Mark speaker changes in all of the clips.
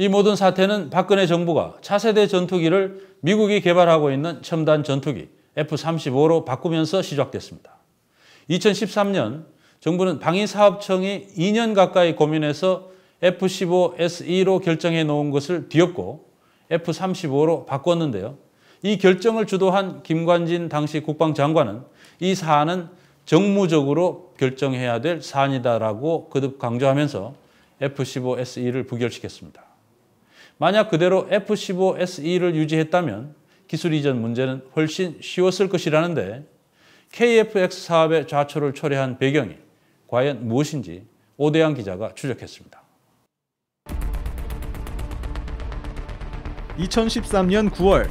Speaker 1: 이 모든 사태는 박근혜 정부가 차세대 전투기를 미국이 개발하고 있는 첨단 전투기 F-35로 바꾸면서 시작됐습니다. 2013년 정부는 방위사업청이 2년 가까이 고민해서 F-15SE로 결정해 놓은 것을 뒤엎고 F-35로 바꿨는데요. 이 결정을 주도한 김관진 당시 국방장관은 이 사안은 정무적으로 결정해야 될 사안이다라고 거듭 강조하면서 F-15SE를 부결시켰습니다. 만약 그대로 F-15SE를 유지했다면 기술 이전 문제는 훨씬 쉬웠을 것이라는데 KF-X 사업의 좌초를 초래한 배경이 과연 무엇인지 오대양 기자가 추적했습니다.
Speaker 2: 2013년 9월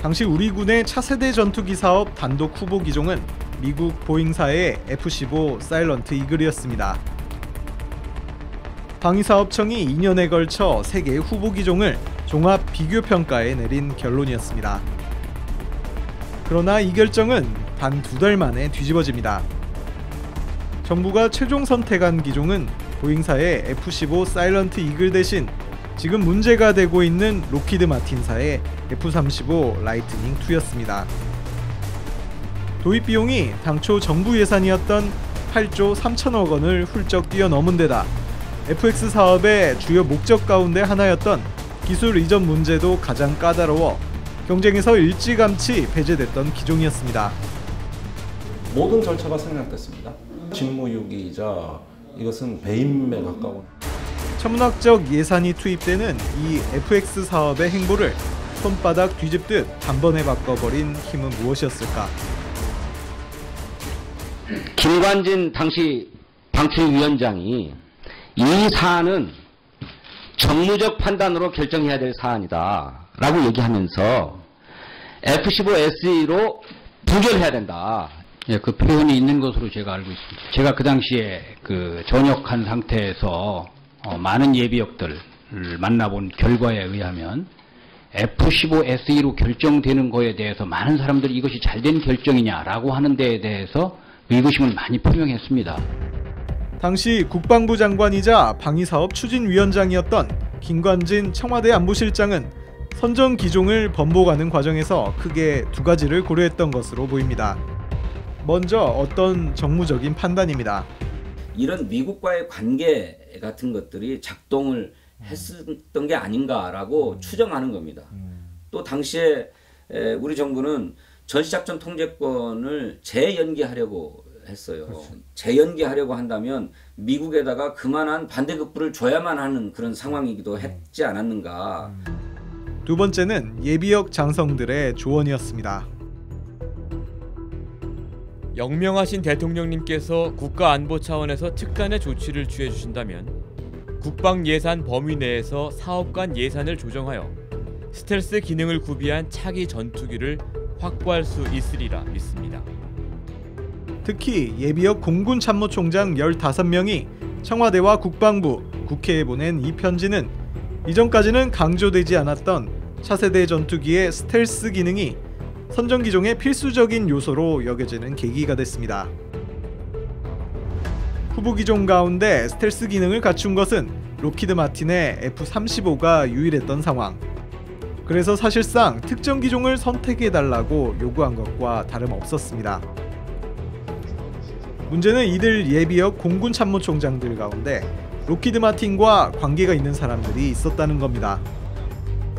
Speaker 2: 당시 우리 군의 차세대 전투기 사업 단독 후보 기종은 미국 보잉사의 F-15 사일런트 이글이었습니다. 방위사업청이 2년에 걸쳐 3개의 후보 기종을 종합 비교 평가에 내린 결론이었습니다. 그러나 이 결정은 단 두 달 만에 뒤집어집니다. 정부가 최종 선택한 기종은 보잉사의 F-15 사일런트 이글 대신 지금 문제가 되고 있는 록히드 마틴사의 F-35 라이트닝 2였습니다. 도입 비용이 당초 정부 예산이었던 8조 3천억 원을 훌쩍 뛰어넘은 데다 FX 사업의 주요 목적 가운데 하나였던 기술 이전 문제도 가장 까다로워 경쟁에서 일찌감치 배제됐던 기종이었습니다.
Speaker 3: 모든 절차가 생략됐습니다. 직무유기이자 이것은 배임에 가까운
Speaker 2: 천문학적 예산이 투입되는 이 FX 사업의 행보를 손바닥 뒤집듯 단번에 바꿔버린 힘은 무엇이었을까?
Speaker 4: 김관진 당시 방출위원장이 이 사안은 정무적 판단으로 결정해야 될 사안이다 라고 얘기하면서 F-15SE로 부결해야 된다.
Speaker 5: 예, 그 표현이 있는 것으로 제가 알고 있습니다. 제가 그 당시에 그 전역한 상태에서 어, 많은 예비역들을 만나본 결과에 의하면 F-15SE로 결정되는 거에 대해서 많은 사람들이 이것이 잘된 결정이냐라고 하는 데에 대해서 의구심을 많이 표명했습니다.
Speaker 2: 당시 국방부 장관이자 방위사업 추진위원장이었던 김관진 청와대 안보실장은 선정 기종을 번복하는 과정에서 크게 두 가지를 고려했던 것으로 보입니다. 먼저 어떤 정무적인 판단입니다.
Speaker 6: 이런 미국과의 관계 같은 것들이 작동을 했었던 게 아닌가라고 추정하는 겁니다. 또 당시에 에, 우리 정부는 전시작전 통제권을 재연기하려고 했어요. 재연기하려고 한다면 미국에다가 그만한 반대급부를 줘야만 하는 그런 상황이기도 했지 않았는가.
Speaker 2: 두 번째는 예비역 장성들의 조언이었습니다.
Speaker 7: 영명하신 대통령님께서 국가 안보 차원에서 특단의 조치를 취해 주신다면 국방 예산 범위 내에서 사업관 예산을 조정하여 스텔스 기능을 구비한 차기 전투기를 확보할 수 있으리라 믿습니다.
Speaker 2: 특히 예비역 공군 참모총장 15명이 청와대와 국방부, 국회에 보낸 이 편지는 이전까지는 강조되지 않았던 차세대 전투기의 스텔스 기능이 선정 기종의 필수적인 요소로 여겨지는 계기가 됐습니다. 후보 기종 가운데 스텔스 기능을 갖춘 것은 록히드 마틴의 F-35가 유일했던 상황. 그래서 사실상 특정 기종을 선택해달라고 요구한 것과 다름없었습니다. 문제는 이들 예비역 공군 참모총장들 가운데 록히드 마틴과 관계가 있는 사람들이 있었다는 겁니다.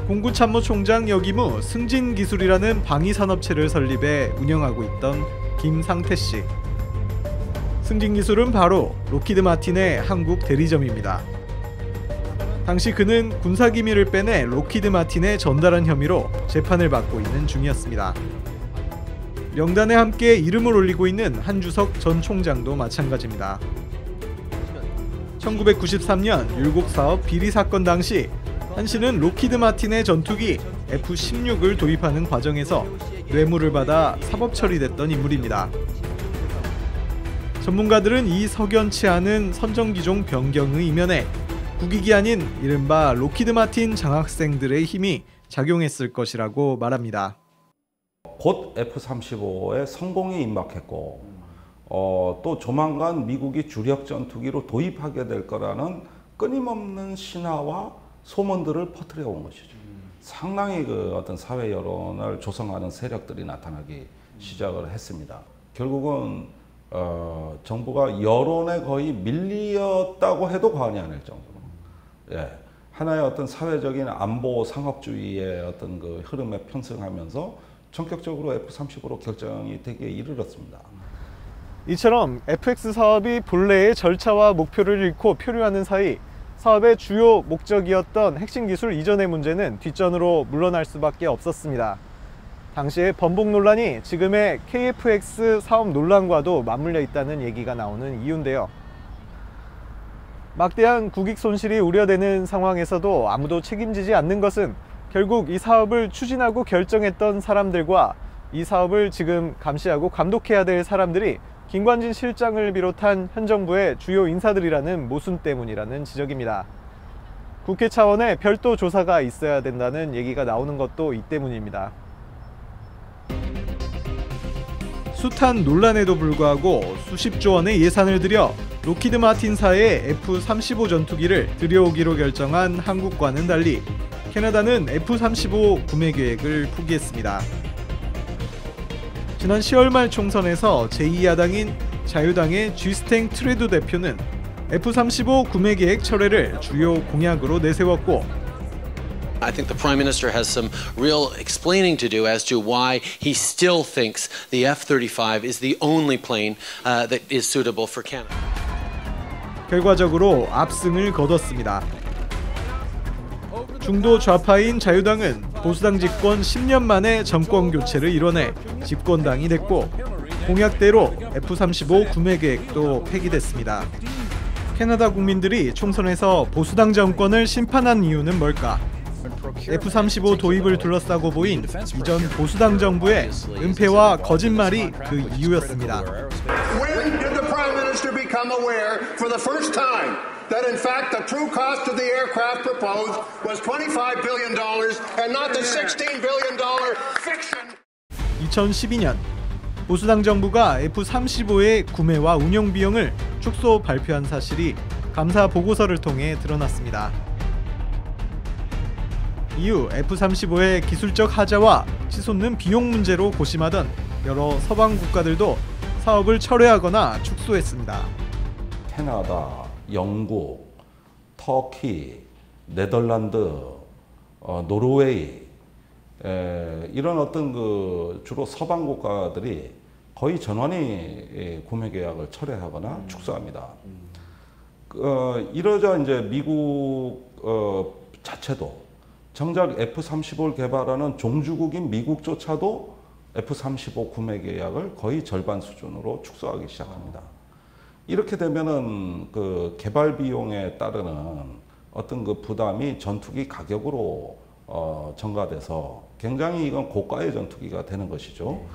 Speaker 2: 공군 참모총장 역임 후 승진기술이라는 방위산업체를 설립해 운영하고 있던 김상태 씨. 승진기술은 바로 록히드 마틴의 한국 대리점입니다. 당시 그는 군사기밀을 빼내 록히드 마틴에 전달한 혐의로 재판을 받고 있는 중이었습니다. 명단에 함께 이름을 올리고 있는 한주석 전 총장도 마찬가지입니다. 1993년 율곡 사업 비리 사건 당시 한 씨는 록히드 마틴의 전투기 F-16을 도입하는 과정에서 뇌물을 받아 사법 처리됐던 인물입니다. 전문가들은 이 석연치 않은 선정기종 변경의 이면에 국익이 아닌 이른바 로키드 마틴 장학생들의 힘이 작용했을 것이라고 말합니다.
Speaker 3: 곧 F-35의 성공이 임박했고 어, 또 조만간 미국이 주력 전투기로 도입하게 될 거라는 끊임없는 신화와 소문들을 퍼뜨려 온 것이죠. 상당히 그 어떤 사회 여론을 조성하는 세력들이 나타나기 시작을 했습니다. 결국은 어, 정부가 여론에 거의 밀리었다고 해도 과언이 아닐 정도로 예, 하나의 어떤 사회적인 안보 상업주의의 어떤 그 흐름에 편승하면서 전격적으로 F-35로 결정이 되기에 이르렀습니다.
Speaker 2: 이처럼 FX 사업이 본래의 절차와 목표를 잃고 표류하는 사이 사업의 주요 목적이었던 핵심 기술 이전의 문제는 뒷전으로 물러날 수밖에 없었습니다. 당시의 번복 논란이 지금의 KFX 사업 논란과도 맞물려 있다는 얘기가 나오는 이유인데요. 막대한 국익 손실이 우려되는 상황에서도 아무도 책임지지 않는 것은 결국 이 사업을 추진하고 결정했던 사람들과 이 사업을 지금 감시하고 감독해야 될 사람들이 김관진 실장을 비롯한 현 정부의 주요 인사들이라는 모순 때문이라는 지적입니다. 국회 차원의 별도 조사가 있어야 된다는 얘기가 나오는 것도 이 때문입니다. 숱한 논란에도 불구하고 수십조 원의 예산을 들여 록히드 마틴사의 F-35 전투기를 들여오기로 결정한 한국과는 달리 캐나다는 F-35 구매 계획을 포기했습니다. 지난 10월 말 총선에서 제2야당인 자유당의 쥐스탱 트레도 대표는 F-35 구매 계획 철회를 주요 공약으로 내세웠고
Speaker 8: I think the Prime Minister has some real explaining to do as to why he still thinks the F 35 is the only plane uh, that is suitable for Canada.
Speaker 2: 결과적으로 압승을 거뒀습니다. 중도 좌파인 자유당은 보수당 집권 10년 만에 정권 교체를 이뤄내 집권당이 됐고 공약대로 F-35 구매 계획도 폐기됐습니다. 캐나다 국민들이 총선에서 보수당 정권을 심판한 이유는 뭘까? F-35 도입을 둘러싸고 보인 이전 보수당 정부의 은폐와 거짓말이 그 이유였습니다.
Speaker 9: That in fact the true cost of the aircraft proposed was $25 billion and not the $16 billion fiction?
Speaker 2: 2012년 보수당 정부가 F-35의 구매와 운영 비용을 축소 발표한 사실이 감사 보고서를 통해 드러났습니다. 이후 F-35의 기술적 하자와 치솟는 비용 문제로 고심하던 여러 서방 국가들도 사업을 철회하거나 축소했습니다.
Speaker 3: 캐나다, 영국, 터키, 네덜란드, 어, 노르웨이 에, 이런 어떤 그 주로 서방 국가들이 거의 전원이 예, 구매 계약을 철회하거나 축소합니다. 어, 이러자 이제 미국 어, 자체도 정작 F-35를 개발하는 종주국인 미국조차도 F-35 구매 계약을 거의 절반 수준으로 축소하기 시작합니다. 이렇게 되면은 그 개발 비용에 따르는 어떤 그 부담이 전투기 가격으로 어, 전가돼서 굉장히 이건 고가의 전투기가 되는 것이죠.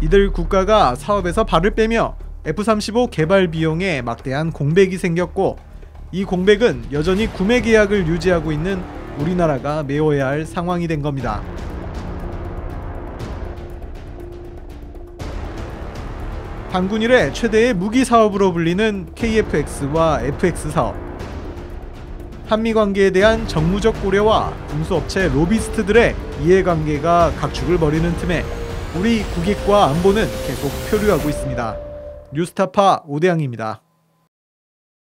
Speaker 2: 이들 국가가 사업에서 발을 빼며 F-35 개발 비용에 막대한 공백이 생겼고 이 공백은 여전히 구매 계약을 유지하고 있는 우리나라가 메워야 할 상황이 된 겁니다. 단군 이래 최대의 무기 사업으로 불리는 KFX와 FX 사업. 한미 관계에 대한 정무적 고려와 군수업체 로비스트들의 이해관계가 각축을 벌이는 틈에 우리 국익과 안보는 계속 표류하고 있습니다. 뉴스타파 오대양입니다.